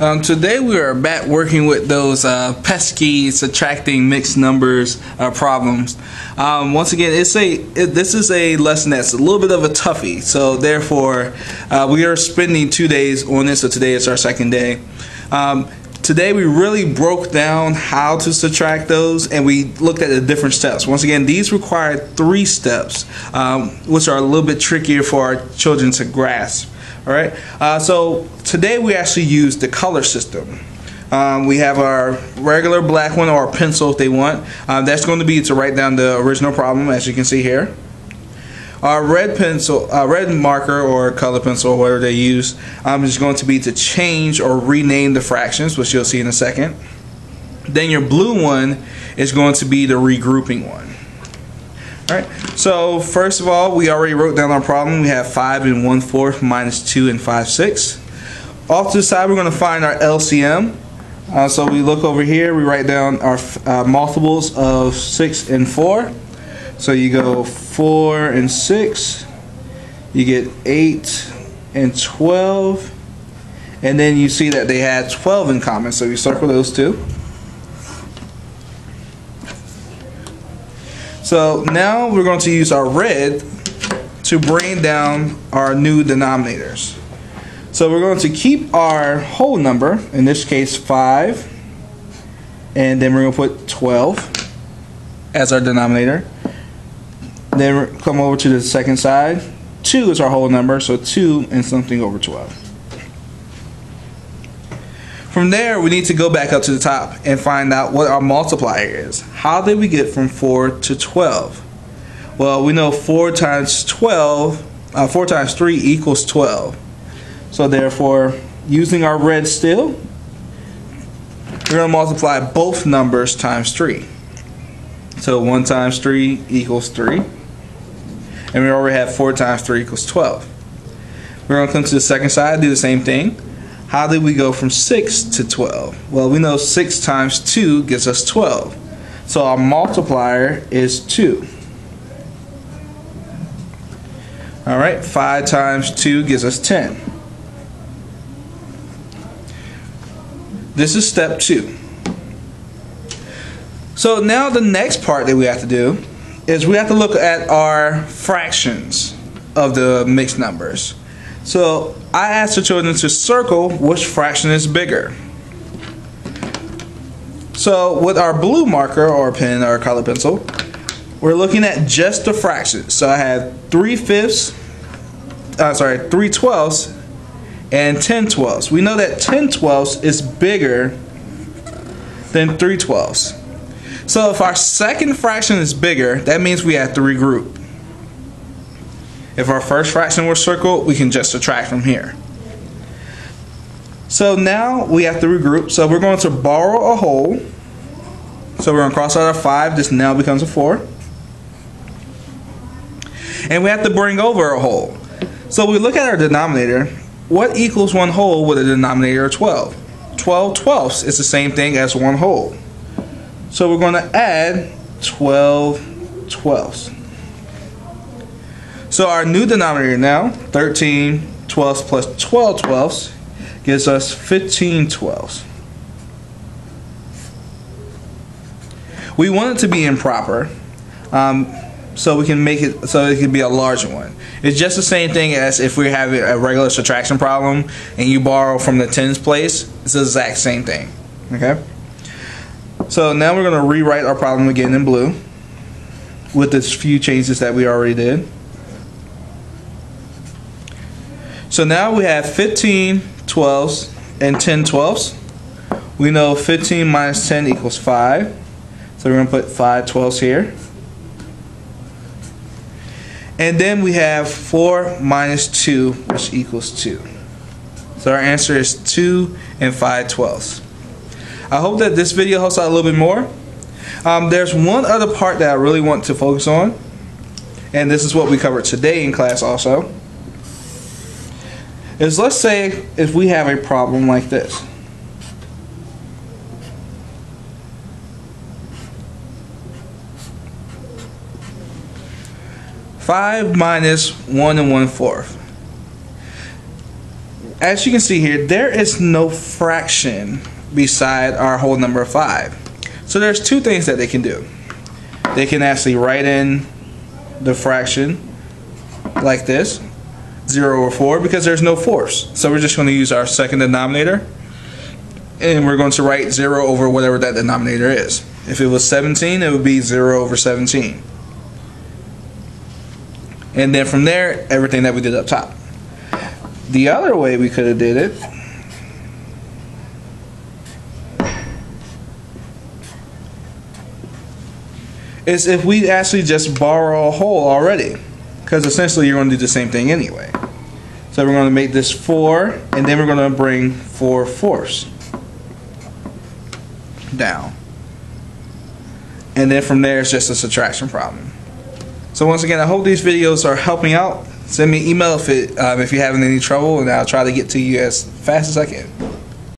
Um, today we are back working with those uh, pesky subtracting mixed numbers uh, problems. Um, once again, it's a it, this is a lesson that's a little bit of a toughie. So therefore, uh, we are spending two days on this. So today is our second day. Um, today we really broke down how to subtract those, and we looked at the different steps. Once again, these require three steps, um, which are a little bit trickier for our children to grasp. All right. Uh, so today we actually use the color system. Um, we have our regular black one or pencil if they want. Um, that's going to be to write down the original problem, as you can see here. Our red pencil, uh, red marker or color pencil, whatever they use, um, is going to be to change or rename the fractions, which you'll see in a second. Then your blue one is going to be the regrouping one. Alright, so first of all, we already wrote down our problem. We have 5 and 1 fourth minus 2 and 5 six. Off to the side, we're going to find our LCM. Uh, so we look over here, we write down our uh, multiples of 6 and 4. So you go 4 and 6, you get 8 and 12, and then you see that they had 12 in common, so you circle those two. So now we're going to use our red to bring down our new denominators. So we're going to keep our whole number, in this case 5, and then we're going to put 12 as our denominator. Then come over to the second side. 2 is our whole number, so 2 and something over 12. From there, we need to go back up to the top and find out what our multiplier is. How did we get from 4 to 12? Well, we know 4 times 12, uh, 4 times 3 equals 12. So therefore, using our red still, we're going to multiply both numbers times 3. So 1 times 3 equals 3. And we already have 4 times 3 equals 12. We're going to come to the second side, do the same thing. How did we go from 6 to 12? Well, we know 6 times 2 gives us 12. So our multiplier is 2. All right, 5 times 2 gives us 10. This is step 2. So now the next part that we have to do is we have to look at our fractions of the mixed numbers. So I asked the children to circle which fraction is bigger. So with our blue marker or pen or color pencil, we're looking at just the fractions. So I have 3 fifths, uh, sorry, 3 twelfths and 10 twelfths. We know that 10 twelfths is bigger than 3 twelfths. So if our second fraction is bigger, that means we have to regroup. If our first fraction were circled, we can just subtract from here. So now we have to regroup. So we're going to borrow a whole. So we're going to cross out our 5. This now becomes a 4. And we have to bring over a whole. So we look at our denominator. What equals one whole with a denominator of 12? 12 twelfths is the same thing as one whole. So we're going to add 12 twelfths. So our new denominator now, 13 twelfths plus 12 twelfths, gives us 15 twelfths. We want it to be improper, um, so we can make it so it can be a larger one. It's just the same thing as if we have a regular subtraction problem and you borrow from the tens place. It's the exact same thing. Okay. So now we're going to rewrite our problem again in blue with the few changes that we already did. So now we have 15 twelfths and 10 twelfths. We know 15 minus 10 equals 5. So we're going to put 5 twelfths here. And then we have 4 minus 2, which equals 2. So our answer is 2 and 5 twelfths. I hope that this video helps out a little bit more. Um, there's one other part that I really want to focus on. And this is what we covered today in class also is let's say if we have a problem like this. Five minus one and one fourth. as you can see here, there is no fraction beside our whole number 5. So there's two things that they can do. They can actually write in the fraction like this, 0 over 4, because there's no force. So we're just going to use our second denominator, and we're going to write 0 over whatever that denominator is. If it was 17, it would be 0 over 17. And then from there, everything that we did up top. The other way we could have did it is if we actually just borrow a whole already. Because essentially you're going to do the same thing anyway. So we're going to make this 4, and then we're going to bring 4 fourths down. And then from there it's just a subtraction problem. So once again, I hope these videos are helping out. Send me an email if, it, um, if you're having any trouble, and I'll try to get to you as fast as I can.